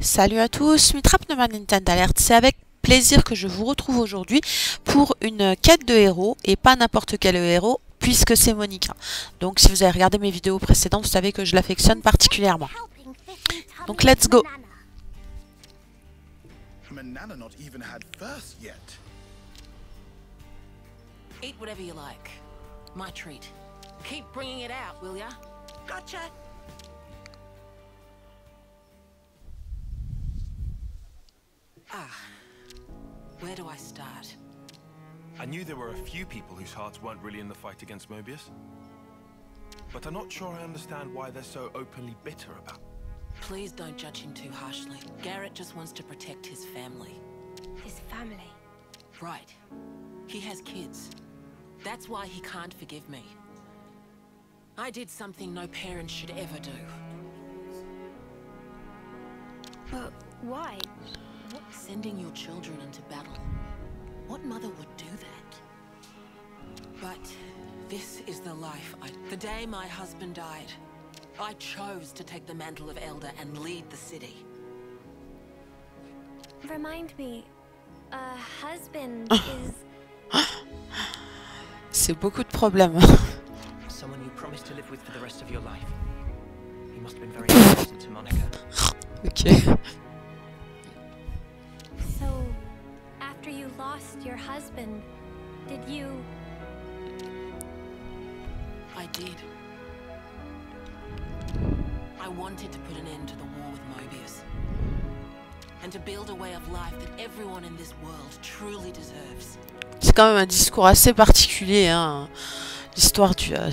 Salut à tous, Mitrap Neumann Nintendo Alert. C'est avec plaisir que je vous retrouve aujourd'hui pour une quête de héros et pas n'importe quel héros puisque c'est Monica. Donc si vous avez regardé mes vidéos précédentes, vous savez que je l'affectionne particulièrement. Donc let's go. Eat whatever you like. My treat. Keep bringing it out, will ya? Gotcha! Ah. Where do I start? I knew there were a few people whose hearts weren't really in the fight against Moebius. But I'm not sure I understand why they're so openly bitter about Please don't judge him too harshly. Garrett just wants to protect his family. His family. Right. He has kids. That's why he can't forgive me. I did something no parent should ever do. But why? Sending your children into battle. What mother would do that? But this is the life I... The day my husband died, I chose to take the mantle of Elder and lead the city. Remind me, a husband ah. is. C'est beaucoup de problèmes. Someone you promised to live with for the rest of your life. He must have been very important to Monica. ok. Lost your husband, did you? I did. I wanted to put an end to the war with Mobius. And to build a way of life that everyone in this world truly deserves. C'est quand même un discours assez particulier. Hein. L'histoire du euh,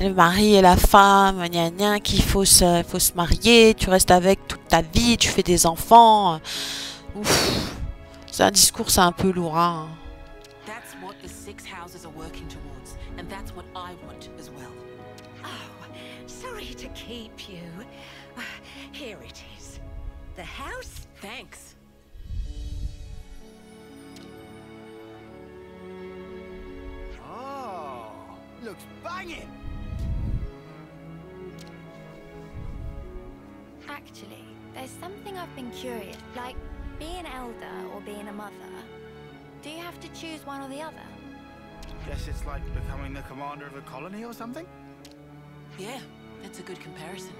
le mari et la femme, gna gna, qu'il faut se, faut se marier, tu restes avec toute ta vie, tu fais des enfants. Ouf. C'est un discours, c'est un peu lourd. hein. That's what the six houses are working towards, and that's what I want as well. Oh, sorry to keep you. Uh, Here it is. The house? Thanks. Oh, looks banging. Actually, there's something I've been curious. Like, being elder or being a mother. Do you have to choose one or the other? Guess it's like becoming the commander of a colony or something? Yeah, that's a good comparison.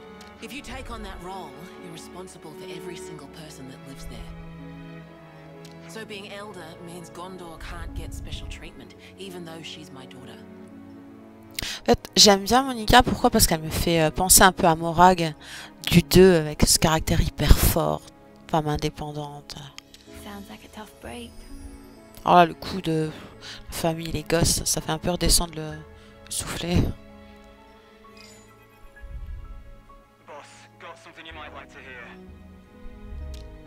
If you take on that role, you're responsible for every single person that lives there. So being elder means Ghondor can't get special treatment, even though she's my daughter. En fait, j'aime bien Monica, pourquoi Parce qu'elle me fait euh, penser un peu à Morag du 2 avec ce caractère hyper fort, femme indépendante. Alors là, le coup de la famille, les gosses, ça fait un peu redescendre le, le soufflet. Boss, got something you might like to hear.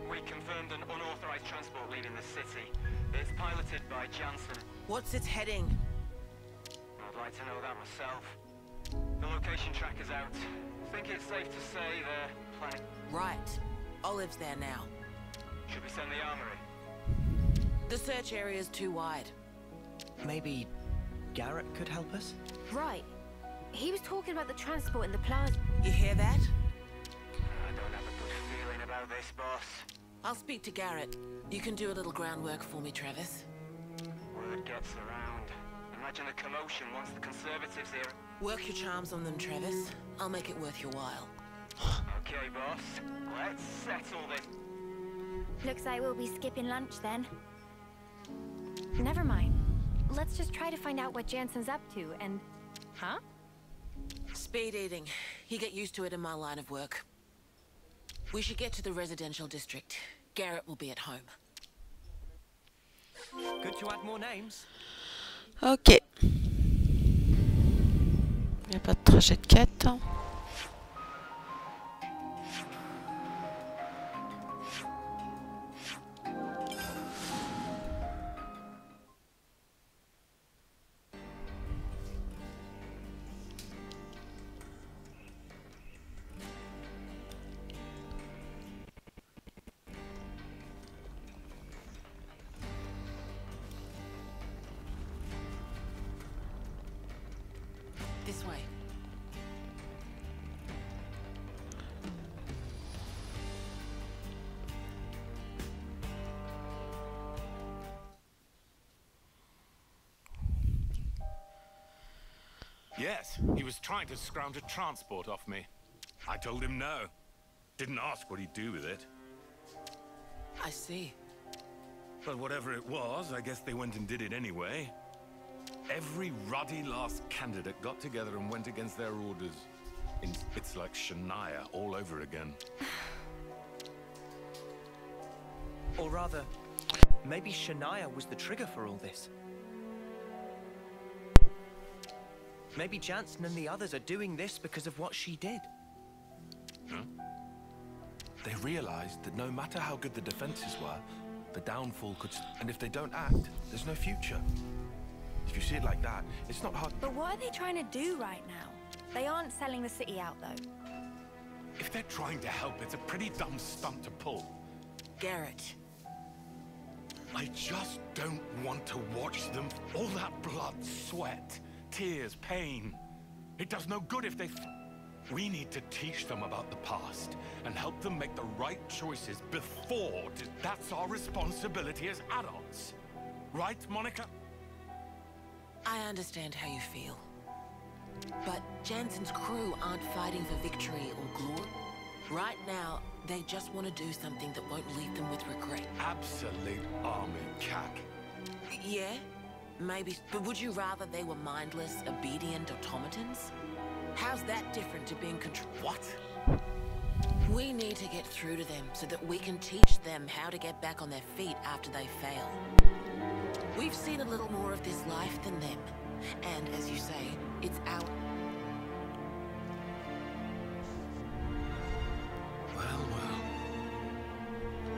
We confirmed an unauthorized transport leaving the city. It's piloted by Janssen. What's its heading? I'd like to know that myself. The location tracker's out. Think it's safe to say they're planning. Right. Olive's there now. Should we send the armory? The search area is too wide. Maybe Garrett could help us? Right. He was talking about the transport in the plaza. You hear that? I don't have a good feeling about this, boss. I'll speak to Garrett. You can do a little groundwork for me, Travis. Word gets around. Imagine the commotion once the Conservatives hear. Work your charms on them, Travis. I'll make it worth your while. Okay, boss. Let's settle this. Looks like we'll be skipping lunch then. Never mind. Let's just try to find out what Jansen's up to and. Huh? Speed eating. You get used to it in my line of work. We should get to the residential district. Garrett will be at home. Good to add more names. Ok. Il n'y a pas de trajet de quête. This way. Yes, he was trying to scrounge a transport off me. I told him no. Didn't ask what he'd do with it. I see. But whatever it was, I guess they went and did it anyway. Every ruddy last candidate got together and went against their orders. In- It's like Shania all over again. Or rather, maybe Shania was the trigger for all this. Maybe Jansen and the others are doing this because of what she did. They realized that no matter how good the defenses were, the downfall could... And if they don't act, there's no future. If you see it like that, it's not hard... But what are they trying to do right now? They aren't selling the city out, though. If they're trying to help, it's a pretty dumb stunt to pull. Garrett, I just don't want to watch them. All that blood, sweat, tears, pain. It does no good if they... We need to teach them about the past and help them make the right choices before. That's our responsibility as adults. Right, Monica? I understand how you feel. But Jansen's crew aren't fighting for victory or glory. Right now, they just want to do something that won't leave them with regret. Absolute army cack. Yeah, maybe. But would you rather they were mindless, obedient automatons? How's that different to being controlled? What? We need to get through to them so that we can teach them how to get back on their feet after they fail. We've seen a little more of this life than them. And as you say, it's our... Well, well.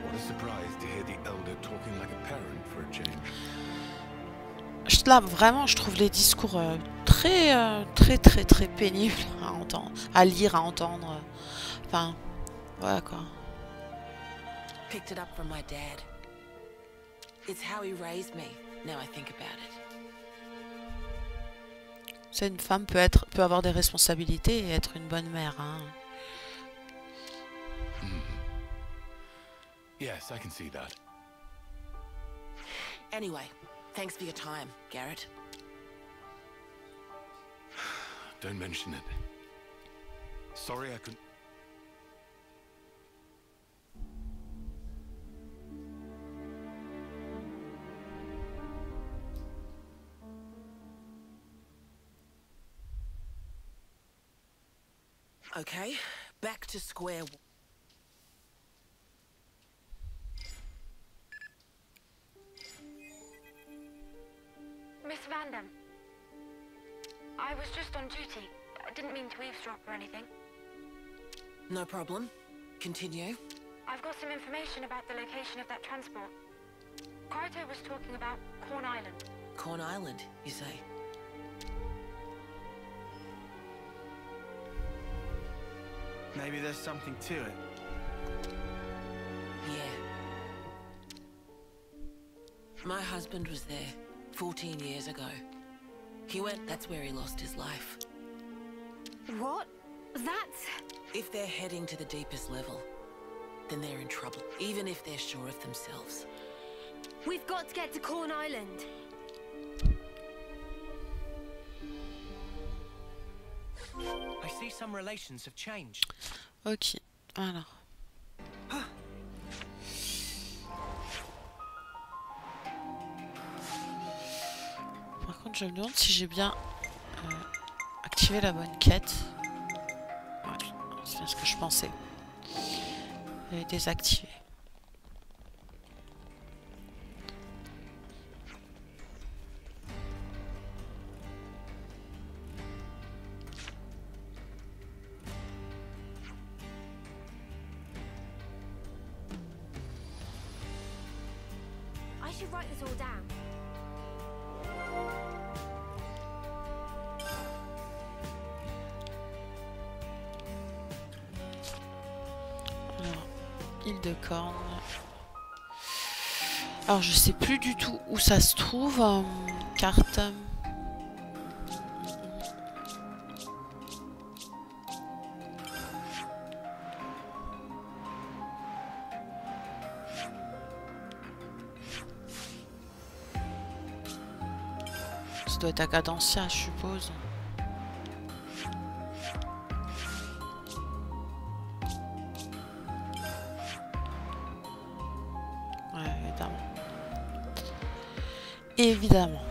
What a surprise to hear the elder talking like a parent for a change. Là, vraiment, je trouve les discours euh, très, euh, très, très, très pénibles à entendre, à lire, à entendre. Enfin, voilà quoi. Picked it up from my dad. It's how he raised me, now I think about it. C'est une femme peut être, peut avoir des responsabilités et être une bonne mère. Hein. Yes, I can see that. Anyway, thanks for your time, Garrett. Don't mention it. Sorry I couldn't... Okay, back to square one. Miss Vandham. I was just on duty. I didn't mean to eavesdrop or anything. No problem. Continue. I've got some information about the location of that transport. Kaito was talking about Corn Island. Corn Island, you say? Maybe there's something to it. Yeah. My husband was there 14 years ago. He went, that's where he lost his life. What? That's... If they're heading to the deepest level, then they're in trouble, even if they're sure of themselves. We've got to get to Corn Island. I see some relations have changed. Ok, alors. Par contre, je me demande si j'ai bien euh, activé la bonne quête. Ouais, c'est bien ce que je pensais. Elle est. Je sais plus du tout où ça se trouve. carte. Ça doit être à Cadencia, je suppose. Évidemment.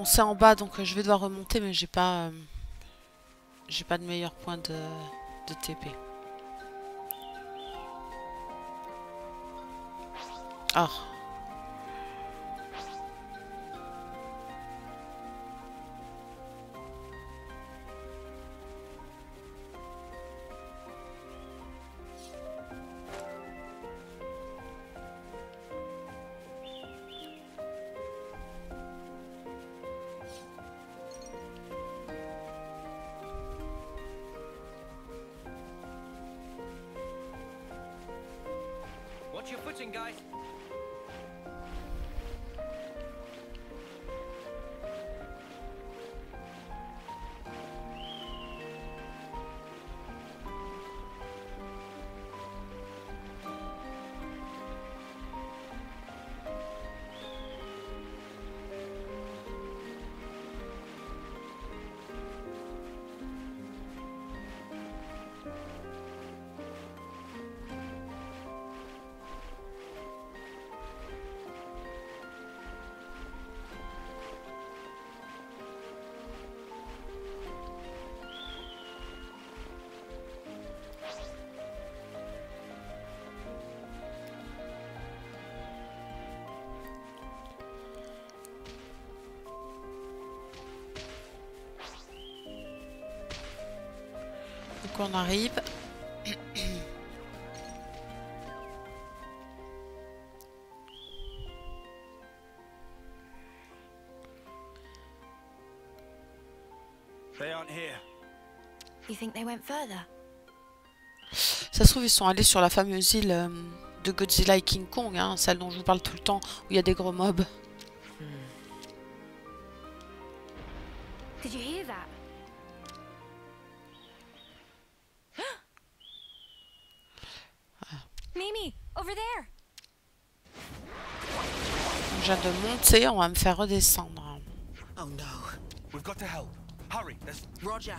Bon, c'est en bas, donc euh, je vais devoir remonter, mais j'ai pas, euh, j'ai pas de meilleur point de, TP. Ah. Guys. Went further? Ça se trouve, ils sont allés sur la fameuse île euh, de Godzilla et King Kong, hein, celle dont je vous parle tout le temps, où il y a des gros mobs. Monter, on va me faire redescendre. Oh no. We've got to help. Hurry, there's... Roger.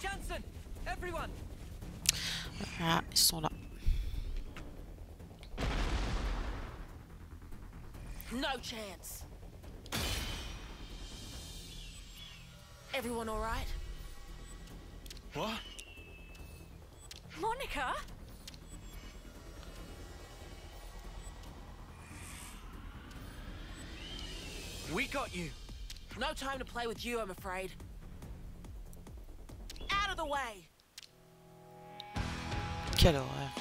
Jansen! Everyone! Ah, ils sont là. No chance. Everyone all right? What? Monica? We got you. No time to play with you, I'm afraid. Out of the way! Quelle horreur.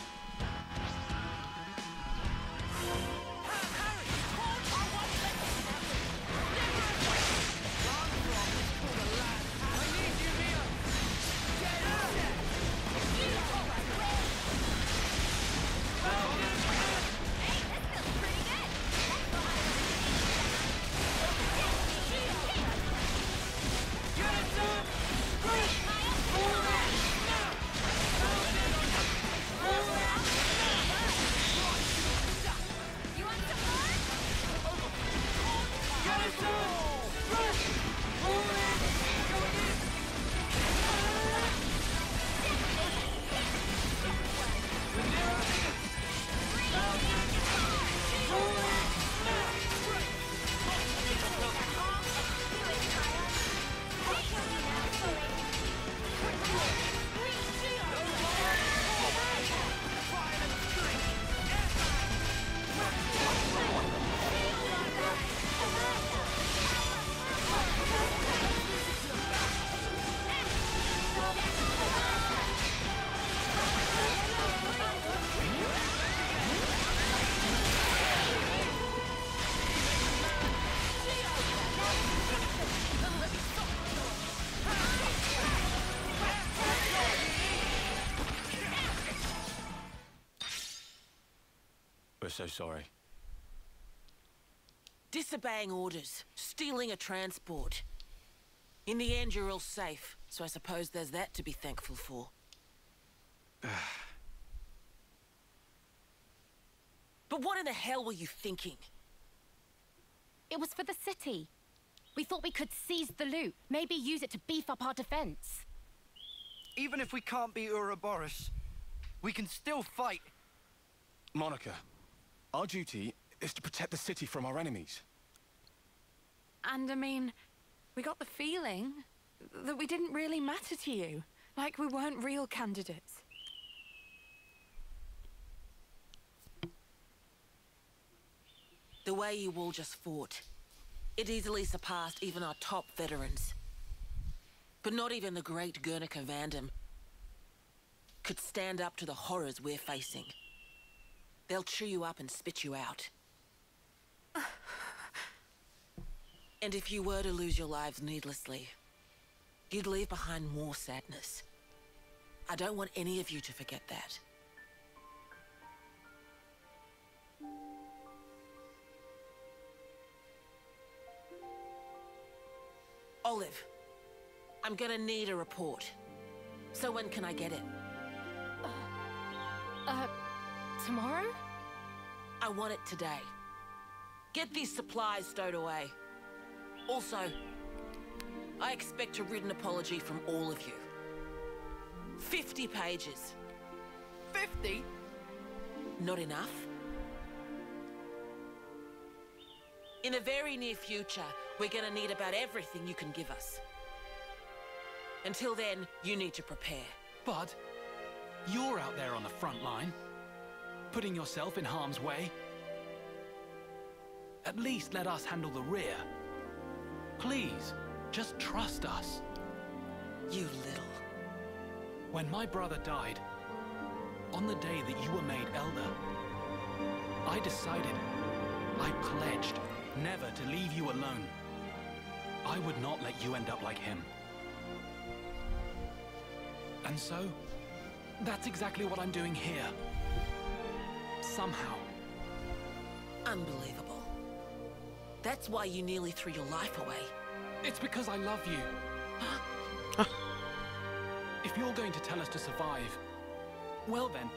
So sorry. Disobeying orders, stealing a transport. In the end, you're all safe, so I suppose there's that to be thankful for. but what in the hell were you thinking? It was for the city. We thought we could seize the loot, maybe use it to beef up our defense. Even if we can't beat Ouroboros, we can still fight. Monica, our duty is to protect the city from our enemies. And I mean, we got the feeling that we didn't really matter to you. Like we weren't real candidates. The way you all just fought. It easily surpassed even our top veterans. But not even the great Guernica Vandham could stand up to the horrors we're facing. They'll chew you up and spit you out. and if you were to lose your lives needlessly, you'd leave behind more sadness. I don't want any of you to forget that. Olive, I'm gonna need a report. So when can I get it? Uh, tomorrow? I want it today. Get these supplies stowed away. Also, I expect a written apology from all of you. 50 pages. 50? Not enough? In the very near future, we're gonna need about everything you can give us. Until then, you need to prepare. Bud, you're out there on the front line, putting yourself in harm's way. At least let us handle the rear. Please, just trust us. You little. When my brother died, on the day that you were made elder, I decided, I pledged, never to leave you alone. I would not let you end up like him. And so, that's exactly what I'm doing here. Somehow. Unbelievable. That's why you nearly threw your life away. It's because I love you. if you're going to tell us to survive, well then,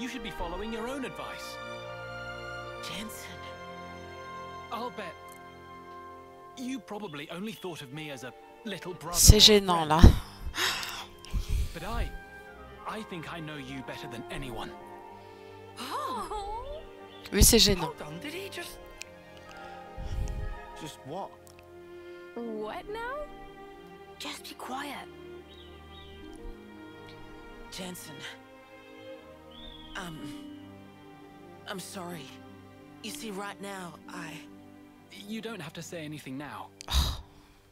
you should be following your own advice. Jensen. I'll bet. You probably only thought of me as a little brother. C'est or a gênant friend. là. But I, I think I know you better than anyone. Oh. Oui, c'est gênant. Hold did he just... Just what? What now? Just be quiet. Jensen. Um. I'm sorry. You see, right now, I. You don't have to say anything now.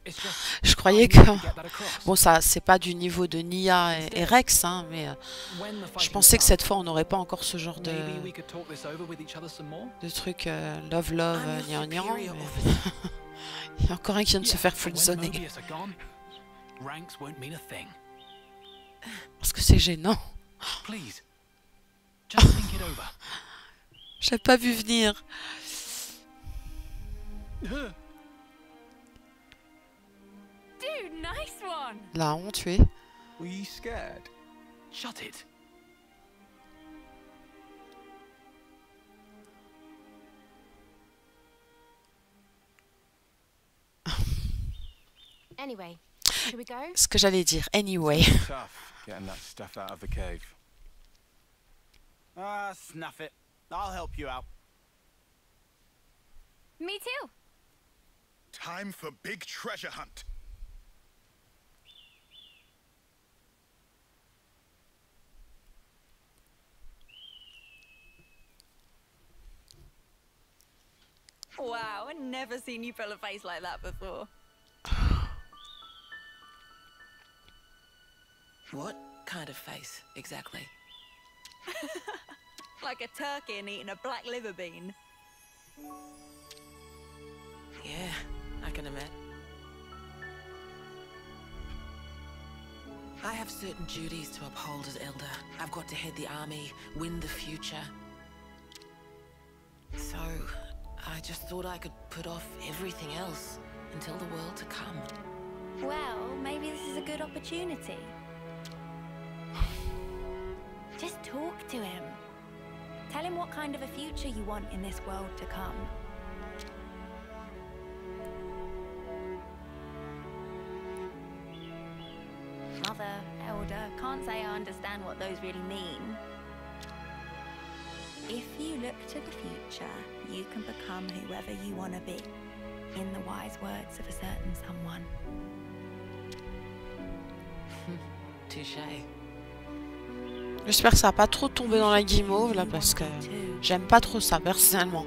It's just Je croyais I que... need to get that across. Bon, ça, c'est pas du niveau de Nia et, et Rex, hein, mais euh, When the je fighting pensais que starts, cette fois, on n'aurait pas encore ce genre de, Maybe we could talk this over with each other some more. de truc euh, love love I'm euh, your gnangnan, superior mais officer. Il y a encore un qui vient de se Yeah, faire but when friendzoner. Moebius are gone, ranks won't mean a thing. Parce que c'est gênant. Please, just think it over. J'avais pas vu venir. Dude, nice one! La honte, tu. Were you scared? Shut it. Anyway, should we go? Ce que j'allais dire. Anyway. Tough getting that stuff out of the cave. Ah, snuff it. I'll help you out. Me too. Time for big treasure hunt. Wow, I've never seen you pull a face like that before. What kind of face, exactly? Like a turkey and eating a black liver bean. Yeah, I can admit. I have certain duties to uphold as Elder. I've got to head the army, win the future. I just thought I could put off everything else until the world to come. Well, maybe this is a good opportunity. Just talk to him. Tell him what kind of a future you want in this world to come. Mother, Elder, can't say I understand what those really mean. If you look to the future, you can become whoever you want to be. In the wise words of a certain someone. J'espère que ça va pas trop tomber dans la guimauve là parce que j'aime pas trop ça personnellement.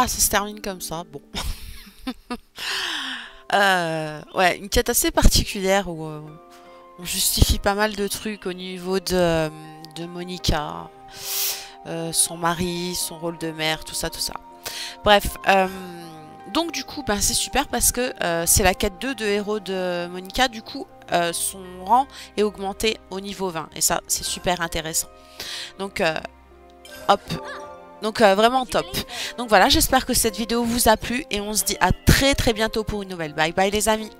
Ah, ça se termine comme ça, bon. Euh, ouais, une quête assez particulière où euh, on justifie pas mal de trucs au niveau de, de Monica, euh, son mari, son rôle de mère, tout ça, tout ça. Bref, euh, donc du coup, ben, c'est super parce que euh, c'est la quête 2 de héros de Monica. Du coup, euh, son rang est augmenté au niveau 20 et ça, c'est super intéressant. Donc, euh, hop. Donc euh, vraiment top. Donc voilà, j'espère que cette vidéo vous a plu et on se dit à très très bientôt pour une nouvelle. Bye bye les amis